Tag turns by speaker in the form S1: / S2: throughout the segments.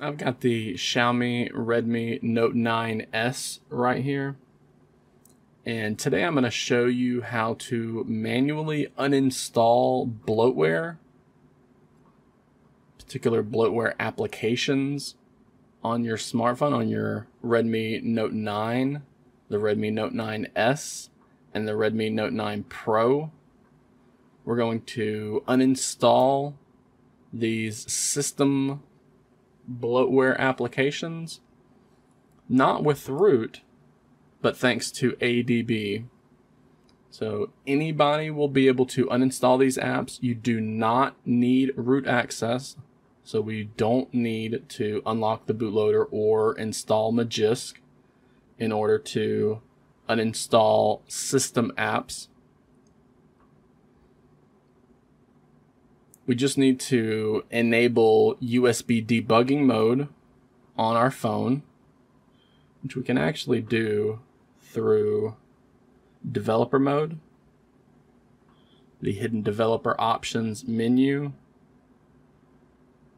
S1: I've got the Xiaomi Redmi Note 9S right here. And today I'm going to show you how to manually uninstall bloatware, particular bloatware applications on your smartphone, on your Redmi Note 9, the Redmi Note 9S, and the Redmi Note 9 Pro. We're going to uninstall these system bloatware applications, not with root, but thanks to ADB. So anybody will be able to uninstall these apps. You do not need root access. So we don't need to unlock the bootloader or install Magisk in order to uninstall system apps. We just need to enable USB debugging mode on our phone, which we can actually do through developer mode, the hidden developer options menu.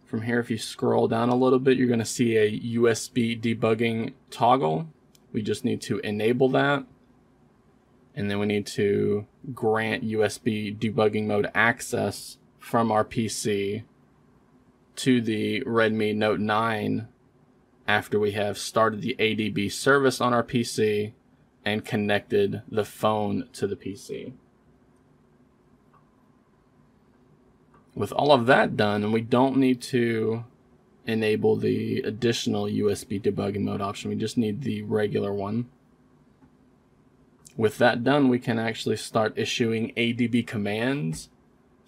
S1: From here, if you scroll down a little bit, you're going to see a USB debugging toggle. We just need to enable that. And then we need to grant USB debugging mode access from our PC to the Redmi Note 9 after we have started the ADB service on our PC and connected the phone to the PC. With all of that done, and we don't need to enable the additional USB debugging mode option, we just need the regular one. With that done, we can actually start issuing ADB commands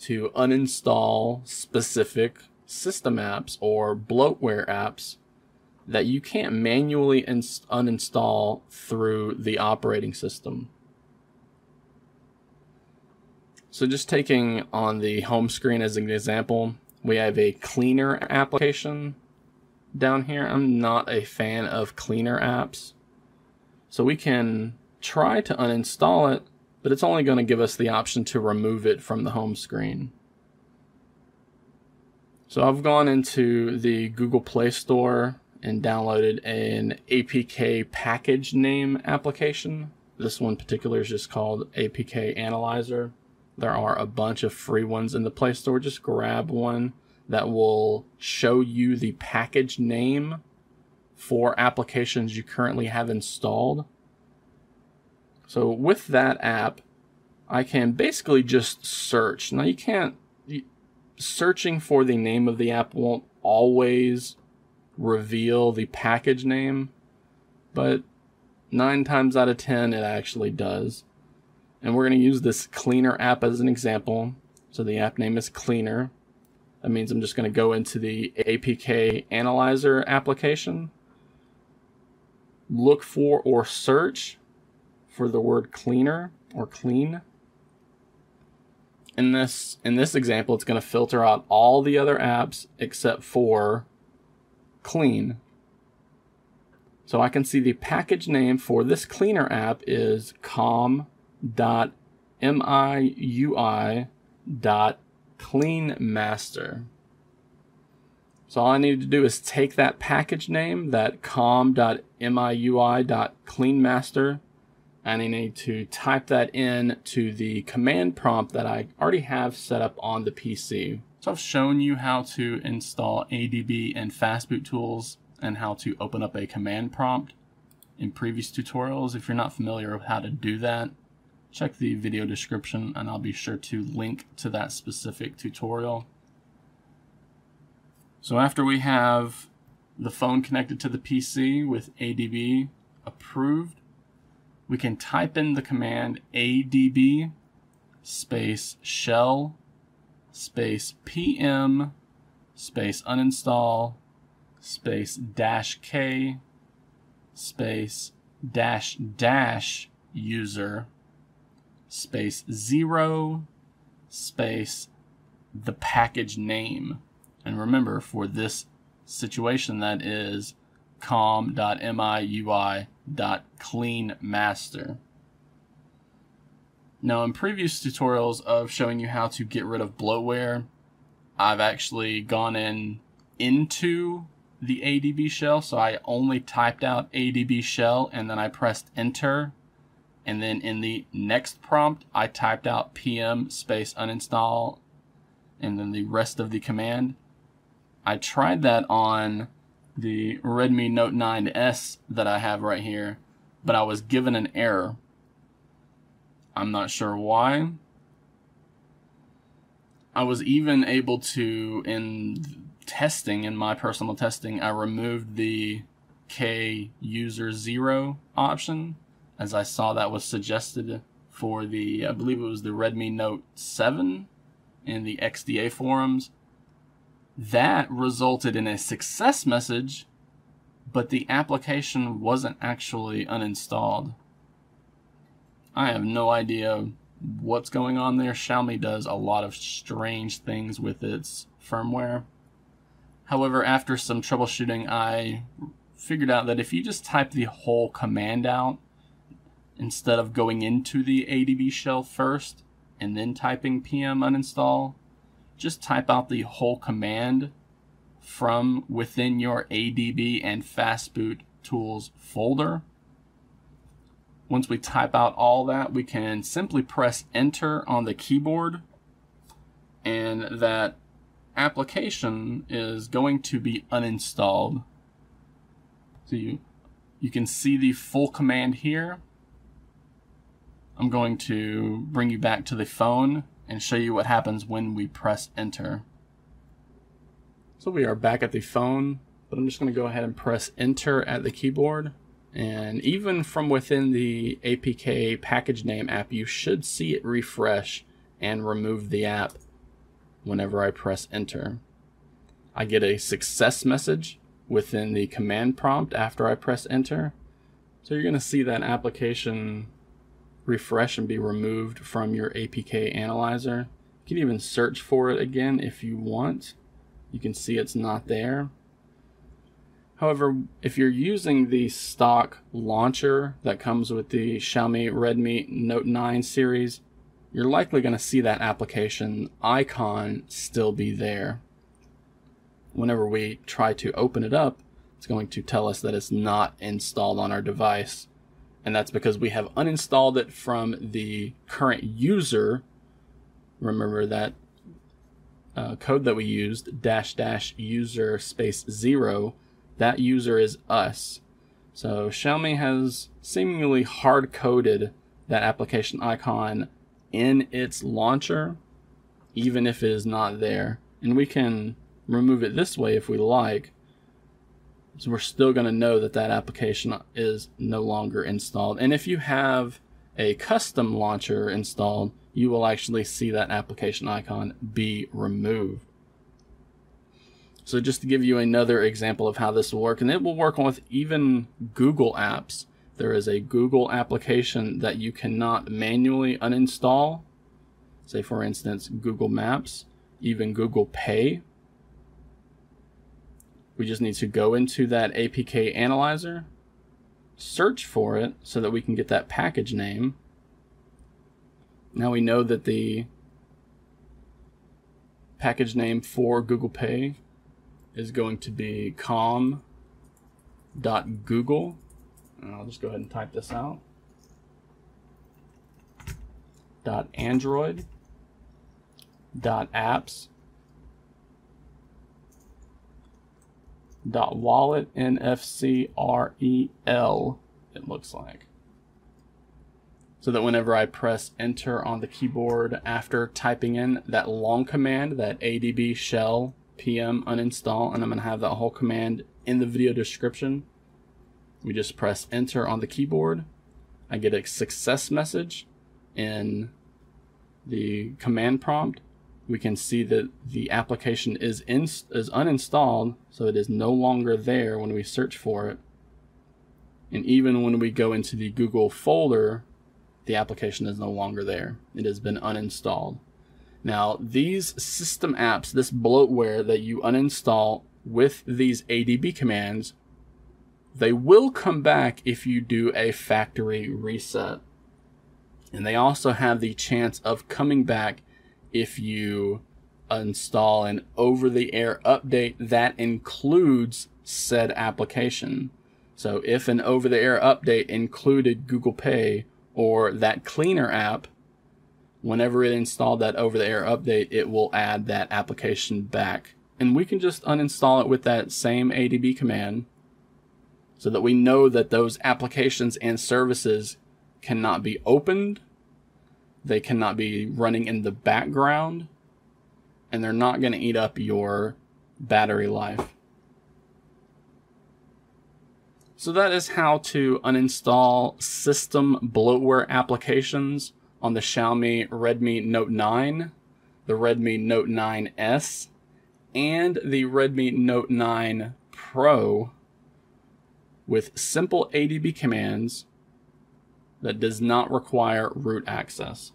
S1: to uninstall specific system apps or bloatware apps that you can't manually uninstall through the operating system. So just taking on the home screen as an example, we have a cleaner application down here. I'm not a fan of cleaner apps. So we can try to uninstall it but it's only going to give us the option to remove it from the home screen. So I've gone into the Google Play Store and downloaded an APK package name application. This one particular is just called APK Analyzer. There are a bunch of free ones in the Play Store. Just grab one that will show you the package name for applications you currently have installed. So with that app, I can basically just search. Now you can't, searching for the name of the app won't always reveal the package name, but nine times out of 10 it actually does. And we're going to use this cleaner app as an example. So the app name is cleaner. That means I'm just going to go into the APK analyzer application, look for or search for the word cleaner or clean. In this in this example, it's going to filter out all the other apps except for clean. So I can see the package name for this cleaner app is com.miui.cleanmaster. So all I need to do is take that package name, that com.miui.cleanmaster, and I need to type that in to the command prompt that I already have set up on the PC. So I've shown you how to install ADB and Fastboot tools and how to open up a command prompt in previous tutorials. If you're not familiar with how to do that, check the video description and I'll be sure to link to that specific tutorial. So after we have the phone connected to the PC with ADB approved, we can type in the command adb space shell space pm space uninstall space dash k space dash dash user space zero space the package name. And remember, for this situation, that is com.miui.cleanmaster. Now, in previous tutorials of showing you how to get rid of bloatware, I've actually gone in into the ADB shell, so I only typed out ADB shell and then I pressed enter. And then in the next prompt, I typed out pm space uninstall and then the rest of the command. I tried that on the Redmi Note 9S that I have right here, but I was given an error. I'm not sure why. I was even able to, in testing, in my personal testing, I removed the K user zero option as I saw that was suggested for the, I believe it was the Redmi Note 7 in the XDA forums. That resulted in a success message, but the application wasn't actually uninstalled. I have no idea what's going on there. Xiaomi does a lot of strange things with its firmware. However, after some troubleshooting, I figured out that if you just type the whole command out instead of going into the ADB shell first and then typing pm uninstall, just type out the whole command from within your ADB and Fastboot tools folder once we type out all that, we can simply press enter on the keyboard and that application is going to be uninstalled. So you, you can see the full command here. I'm going to bring you back to the phone and show you what happens when we press enter. So we are back at the phone, but I'm just going to go ahead and press enter at the keyboard. And even from within the APK package name app, you should see it refresh and remove the app whenever I press enter. I get a success message within the command prompt after I press enter. So you're going to see that application refresh and be removed from your APK analyzer. You can even search for it again if you want. You can see it's not there. However, if you're using the stock launcher that comes with the Xiaomi Redmi Note 9 series, you're likely going to see that application icon still be there. Whenever we try to open it up, it's going to tell us that it's not installed on our device. And that's because we have uninstalled it from the current user. Remember that uh, code that we used, dash dash user space zero, that user is us. So Xiaomi has seemingly hard coded that application icon in its launcher, even if it is not there. And we can remove it this way if we like. So we're still going to know that that application is no longer installed. And if you have a custom launcher installed, you will actually see that application icon be removed. So just to give you another example of how this will work, and it will work with even Google apps. There is a Google application that you cannot manually uninstall. Say for instance, Google Maps, even Google Pay. We just need to go into that APK analyzer, search for it so that we can get that package name. Now we know that the package name for Google Pay is going to be com.google. And I'll just go ahead and type this out. Dot Android. Dot apps. Dot wallet NFC R E L. It looks like. So that whenever I press enter on the keyboard after typing in that long command, that ADB shell pm uninstall and I'm going to have that whole command in the video description. We just press enter on the keyboard. I get a success message in the command prompt. We can see that the application is, in, is uninstalled, so it is no longer there when we search for it. And even when we go into the Google folder, the application is no longer there. It has been uninstalled. Now, these system apps, this bloatware that you uninstall with these ADB commands, they will come back if you do a factory reset. And they also have the chance of coming back if you install an over the air update that includes said application. So if an over the air update included Google Pay or that cleaner app, whenever it installed that over the air update, it will add that application back. And we can just uninstall it with that same ADB command so that we know that those applications and services cannot be opened, they cannot be running in the background, and they're not going to eat up your battery life. So that is how to uninstall system bloatware applications on the Xiaomi Redmi Note 9, the Redmi Note 9S, and the Redmi Note 9 Pro with simple ADB commands that does not require root access.